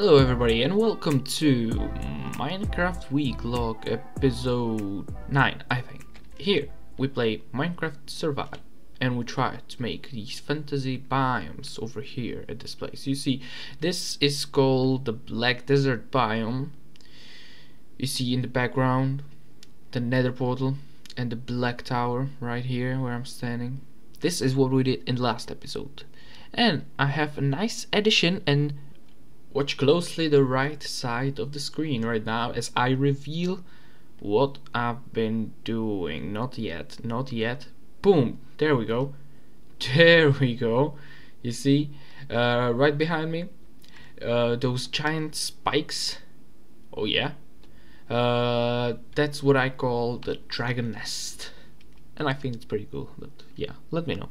Hello everybody and welcome to Minecraft Week Log episode 9 I think. Here we play Minecraft Survive and we try to make these fantasy biomes over here at this place. You see this is called the Black Desert biome. You see in the background the nether portal and the black tower right here where I'm standing. This is what we did in the last episode. And I have a nice addition and watch closely the right side of the screen right now as I reveal what I've been doing. Not yet, not yet. Boom, there we go. There we go. You see, uh, right behind me, uh, those giant spikes. Oh yeah. Uh, that's what I call the dragon nest and I think it's pretty cool. But yeah, let me know.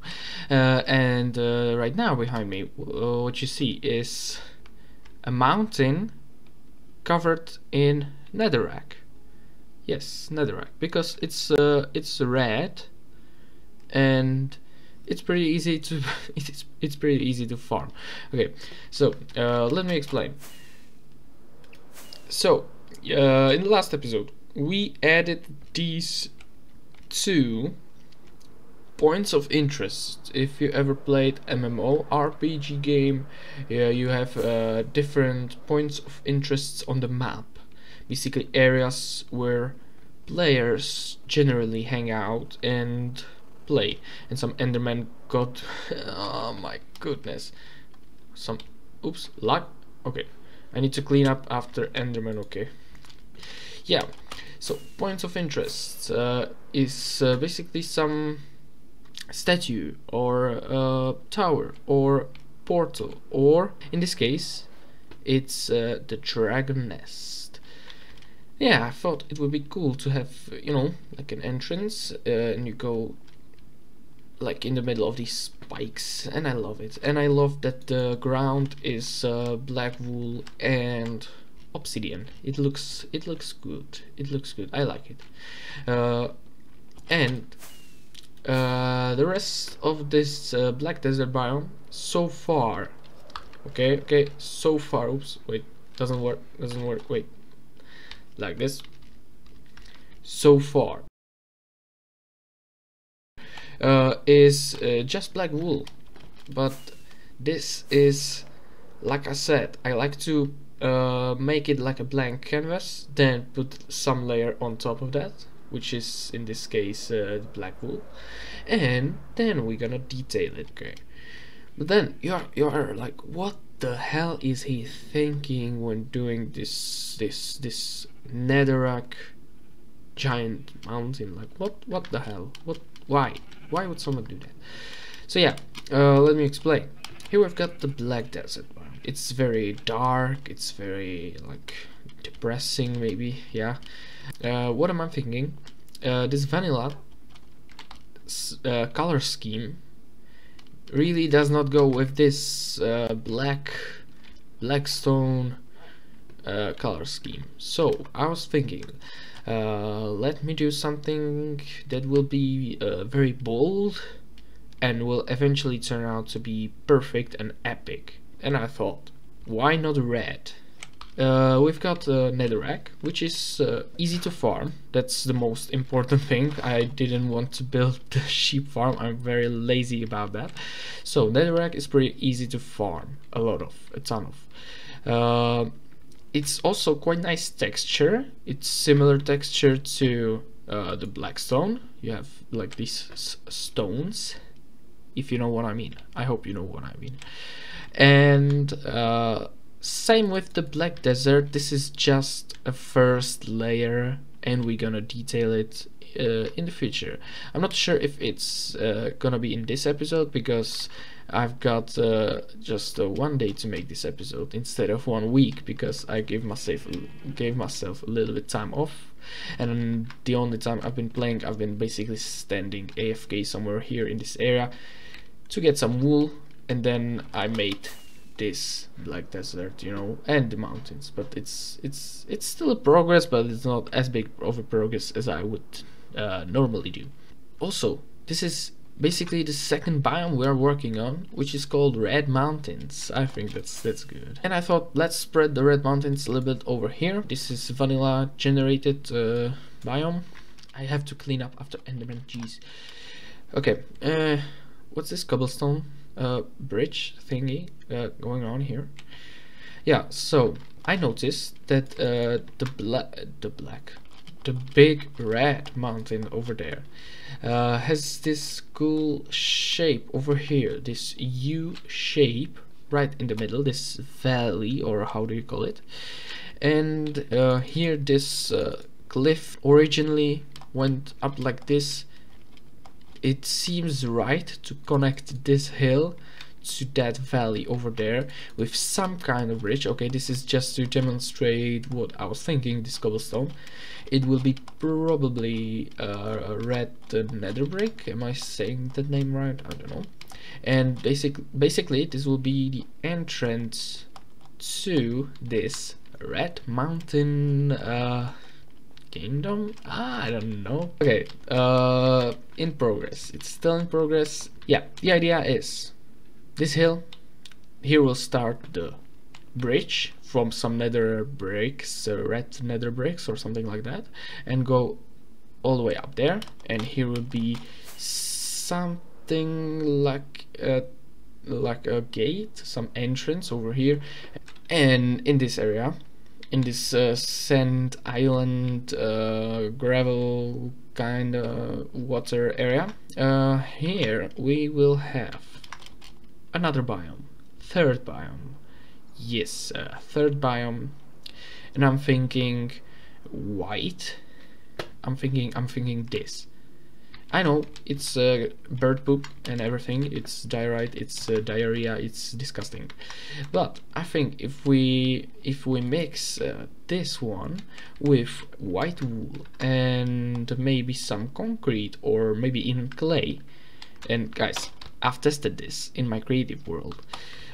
Uh, and uh, right now behind me, uh, what you see is a mountain covered in netherrack. Yes, netherrack because it's uh, it's red, and it's pretty easy to it's it's pretty easy to farm. Okay, so uh, let me explain. So uh, in the last episode, we added these two points of interest. If you ever played MMO RPG game yeah, you have uh, different points of interest on the map. Basically areas where players generally hang out and play. And some enderman got oh my goodness. Some oops luck? Okay. I need to clean up after enderman okay. Yeah. So points of interest uh, is uh, basically some statue or a tower or portal or in this case it's uh, the dragon nest. Yeah I thought it would be cool to have you know like an entrance uh, and you go like in the middle of these spikes and I love it. And I love that the ground is uh, black wool and obsidian. It looks it looks good. It looks good. I like it. Uh, and uh, the rest of this uh, black desert biome so far. Okay okay so far. Oops wait. Doesn't work doesn't work. Wait. Like this. So far. Uh, is uh, just black wool. But this is like I said I like to uh, make it like a blank canvas then put some layer on top of that which is in this case uh, black wool. And then we're gonna detail it okay? But then you're you're like what the hell is he thinking when doing this this this netherrack giant mountain? Like what what the hell? What why? Why would someone do that? So yeah uh, let me explain. Here we've got the black desert it's very dark. It's very like depressing maybe yeah uh, what am I thinking? Uh, this vanilla uh, color scheme really does not go with this uh, black black stone uh, color scheme. So I was thinking, uh, let me do something that will be very bold and will eventually turn out to be perfect and epic. And I thought, why not red? Uh, we've got uh, netherrack, which is uh, easy to farm. That's the most important thing. I didn't want to build the sheep farm. I'm very lazy about that. So netherrack is pretty easy to farm. A lot of, a ton of. Uh, it's also quite nice texture. It's similar texture to uh, the blackstone. You have like these stones, if you know what I mean. I hope you know what I mean. And uh, same with the black desert. This is just a first layer and we're gonna detail it uh, in the future. I'm not sure if it's uh, gonna be in this episode because I've got uh, just uh, one day to make this episode instead of one week because I gave myself gave myself a little bit time off. And the only time I've been playing I've been basically standing AFK somewhere here in this area to get some wool and then I made this black desert you know and the mountains but it's it's it's still a progress but it's not as big of a progress as I would uh, normally do also this is basically the second biome we're working on, which is called Red Mountains. I think that's that's good. And I thought let's spread the Red Mountains a little bit over here. This is vanilla generated uh, biome. I have to clean up after Enderman. Jeez. Okay. Uh, what's this cobblestone uh, bridge thingy uh, going on here? Yeah. So I noticed that uh, the black, the black, the big red mountain over there uh, has this cool shape over here this U shape right in the middle this valley or how do you call it and uh, here this uh, cliff originally went up like this it seems right to connect this hill to that valley over there with some kind of bridge. Okay this is just to demonstrate what I was thinking this cobblestone. It will be probably uh, a red nether brick. Am I saying that name right? I don't know. And basic basically this will be the entrance to this red mountain uh, kingdom? Ah, I don't know. Okay uh, in progress. It's still in progress. Yeah the idea is this hill here will start the bridge from some nether bricks uh, red nether bricks or something like that and go all the way up there. And here will be something like a like a gate some entrance over here. And in this area in this uh, sand island uh, gravel kind of water area uh, here we will have another biome. Third biome. Yes uh, third biome. And I'm thinking white. I'm thinking I'm thinking this. I know it's uh, bird poop and everything. It's diarrhea it's uh, diarrhea it's disgusting. But I think if we if we mix uh, this one with white wool and maybe some concrete or maybe even clay and guys I've tested this in my creative world.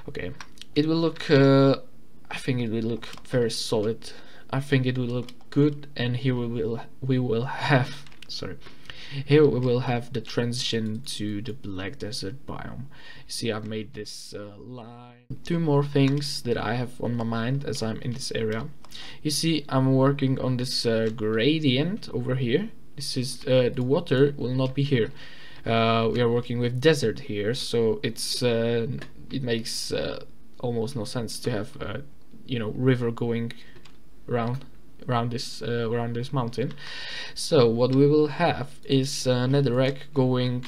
Okay. It will look uh, I think it will look very solid. I think it will look good and here we will we will have sorry. Here we will have the transition to the black desert biome. You see I've made this uh, line. Two more things that I have on my mind as I'm in this area. You see I'm working on this uh, gradient over here. This is uh, the water will not be here uh, we are working with desert here so it's uh, it makes uh, almost no sense to have uh, you know river going around around this uh, around this mountain. So what we will have is uh, netherrack going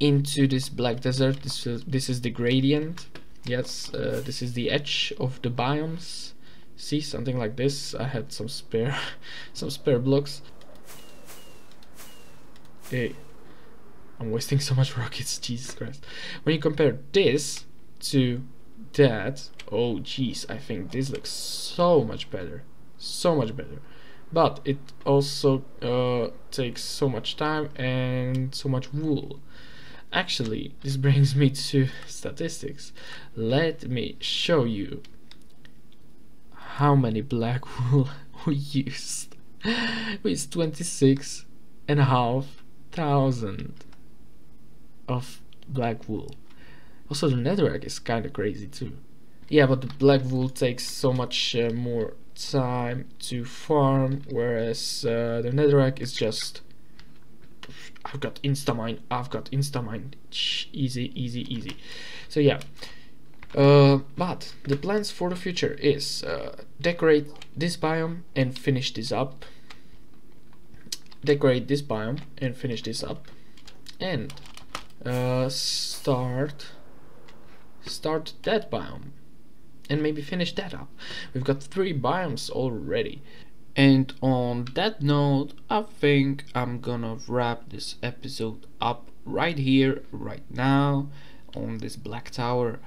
into this black desert. This is, this is the gradient. Yes uh, this is the edge of the biomes. See something like this. I had some spare some spare blocks. Hey I'm wasting so much rockets Jesus Christ. When you compare this to that oh jeez I think this looks so much better. So much better. But it also uh, takes so much time and so much wool. Actually this brings me to statistics. Let me show you how many black wool we used. It's 26 and a half thousand of black wool also the netherrack is kind of crazy too. Yeah, but the black wool takes so much uh, more time to farm, whereas uh, the netherrack is just... I've got instamine, I've got instamine, easy, easy, easy. So yeah, uh, but the plans for the future is uh, decorate this biome and finish this up. Decorate this biome and finish this up. And uh, start start that biome and maybe finish that up. We've got three biomes already. And on that note, I think I'm gonna wrap this episode up right here, right now, on this black tower.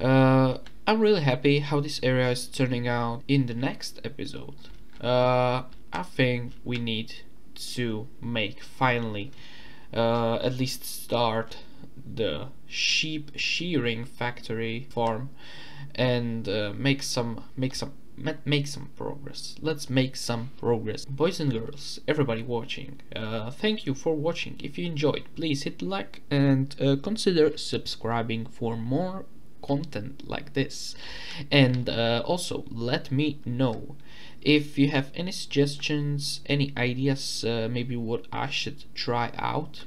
Uh, I'm really happy how this area is turning out in the next episode. Uh, I think we need to make finally uh, at least start the sheep shearing factory farm and uh, make some make some make some progress. Let's make some progress. Boys and girls, everybody watching, uh, thank you for watching. If you enjoyed, please hit like and uh, consider subscribing for more content like this. And uh, also, let me know if you have any suggestions, any ideas, uh, maybe what I should try out.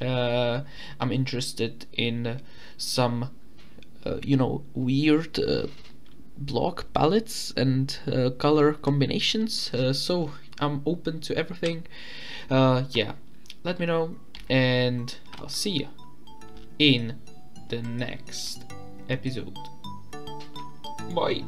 Uh, I'm interested in some, uh, you know, weird block palettes and uh, color combinations uh, so I'm open to everything uh, yeah let me know and I'll see you in the next episode bye